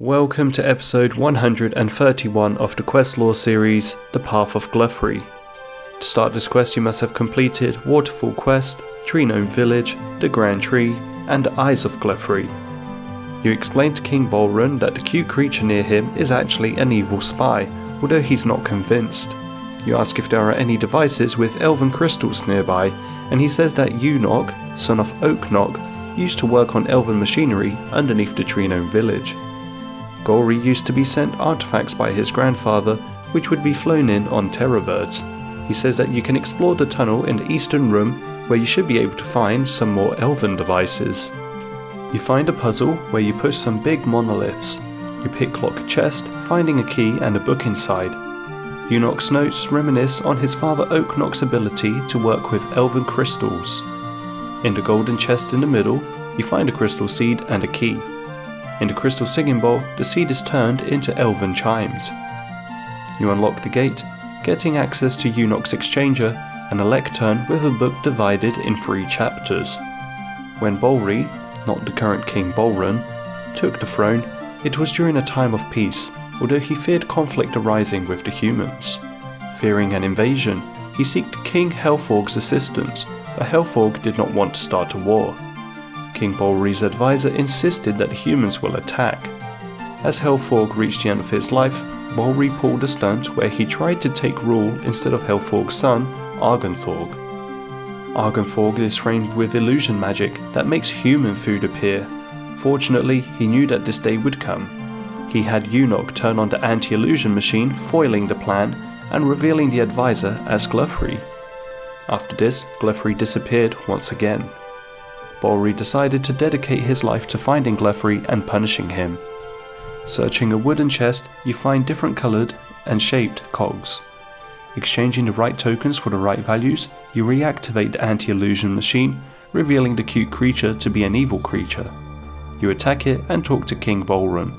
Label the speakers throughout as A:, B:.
A: Welcome to episode 131 of the Quest Lore series, The Path of Glouphrie. To start this quest, you must have completed Waterfall Quest, Tree Gnome Village, The Grand Tree, and Eyes of Glouphrie. You explain to King Bolren that the cute creature near him is actually an evil spy, although he's not convinced. You ask if there are any devices with elven crystals nearby, and he says that Unok, son of Oaknock, used to work on elven machinery underneath the Tree village. Golrie used to be sent artifacts by his grandfather, which would be flown in on terror birds. He says that you can explore the tunnel in the eastern room, where you should be able to find some more elven devices. You find a puzzle where you push some big monoliths. You pick lock a chest, finding a key and a book inside. Unok's notes reminisce on his father Oaknock's ability to work with elven crystals. In the golden chest in the middle, you find a crystal seed and a key. In the crystal singing bowl, the seed is turned into elven chimes. You unlock the gate, getting access to Unok's exchanger and a lectern with a book divided in three chapters. When Bolri, not the current King Bolren, took the throne, it was during a time of peace, although he feared conflict arising with the humans. Fearing an invasion, he sought King Healthorg's assistance, but Healthorg did not want to start a war. King Bolri's advisor insisted that humans will attack. As Healthorg reached the end of his life, Bolri pulled a stunt where he tried to take rule instead of Healthorg's son, Argenthorg. Argenthorg is framed with illusion magic that makes human food appear. Fortunately, he knew that this day would come. He had Unok turn on the anti-illusion machine, foiling the plan and revealing the advisor as Glouphrie. After this, Glouphrie disappeared once again. Bolri decided to dedicate his life to finding Glouphrie and punishing him. Searching a wooden chest, you find different coloured and shaped cogs. Exchanging the right tokens for the right values, you reactivate the anti-illusion machine, revealing the cute creature to be an evil creature. You attack it and talk to King Bolren.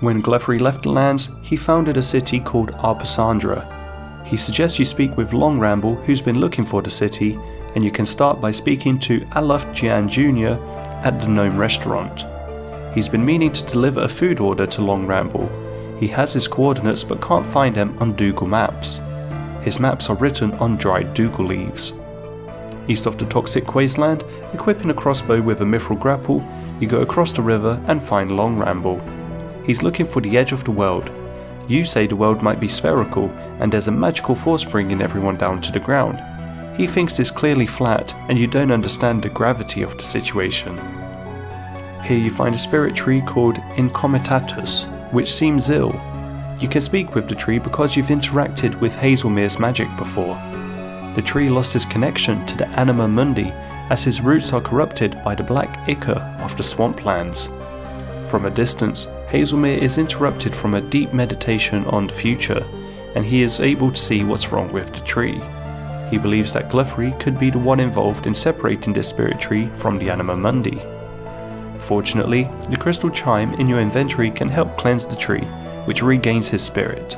A: When Glouphrie left the lands, he founded a city called Arposandra. He suggests you speak with Longramble, who's been looking for the city, and you can start by speaking to Aluft Gianne Jr. at the Gnome Restaurant. He's been meaning to deliver a food order to Longramble. He has his coordinates but can't find them on Dougal maps. His maps are written on dried Dougal leaves. East of the Toxic Wasteland, equipping a crossbow with a mithril grapple, you go across the river and find Longramble. He's looking for the edge of the world. You say the world might be spherical and there's a magical force bringing everyone down to the ground. He thinks it's clearly flat and you don't understand the gravity of the situation. Here you find a spirit tree called Incomitatus, which seems ill. You can speak with the tree because you've interacted with Hazelmere's magic before. The tree lost his connection to the Anima Mundi as his roots are corrupted by the black ichor of the swamplands. From a distance, Hazelmere is interrupted from a deep meditation on the future, and he is able to see what's wrong with the tree. He believes that Glouphrie could be the one involved in separating this spirit tree from the Anima Mundi. Fortunately, the crystal chime in your inventory can help cleanse the tree, which regains his spirit.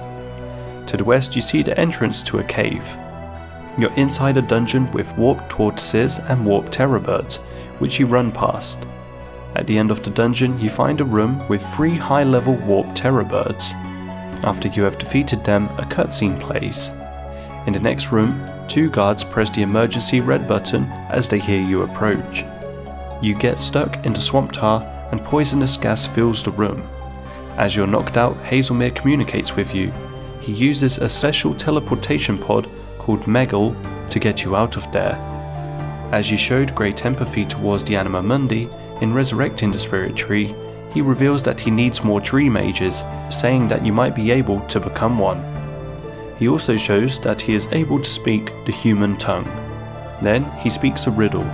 A: To the west, you see the entrance to a cave. You're inside a dungeon with warped tortoises and warped terror birds, which you run past. At the end of the dungeon, you find a room with three high level warp terror birds. After you have defeated them, a cutscene plays. In the next room, two guards press the emergency red button as they hear you approach. You get stuck in the swamp tar and poisonous gas fills the room. As you're knocked out, Hazelmere communicates with you. He uses a special teleportation pod called Megal to get you out of there. As you showed great empathy towards the Anima Mundi in resurrecting the spirit tree, he reveals that he needs more tree mages, saying that you might be able to become one. He also shows that he is able to speak the human tongue. Then he speaks a riddle.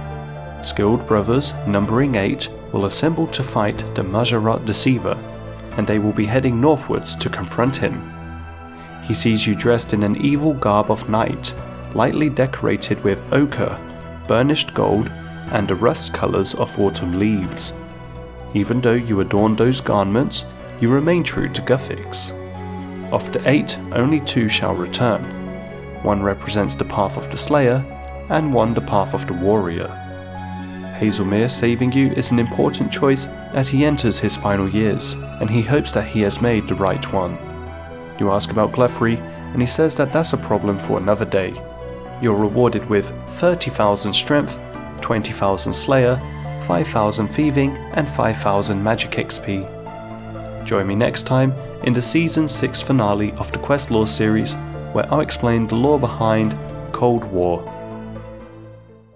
A: Skilled brothers, numbering eight, will assemble to fight the Majorat Deceiver, and they will be heading northwards to confront him. He sees you dressed in an evil garb of night, lightly decorated with ochre, burnished gold, and the rust colours of autumn leaves. Even though you adorn those garments, you remain true to Guthix. Of the eight, only two shall return. One represents the path of the Slayer, and one the path of the Warrior. Hazelmere saving you is an important choice as he enters his final years, and he hopes that he has made the right one. You ask about Glouphrie, and he says that that's a problem for another day. You're rewarded with 30,000 strength, 20,000 slayer, 5,000 thieving, and 5,000 magic XP. Join me next time in the season 6 finale of the Questlore series, where I'll explain the lore behind Cold War.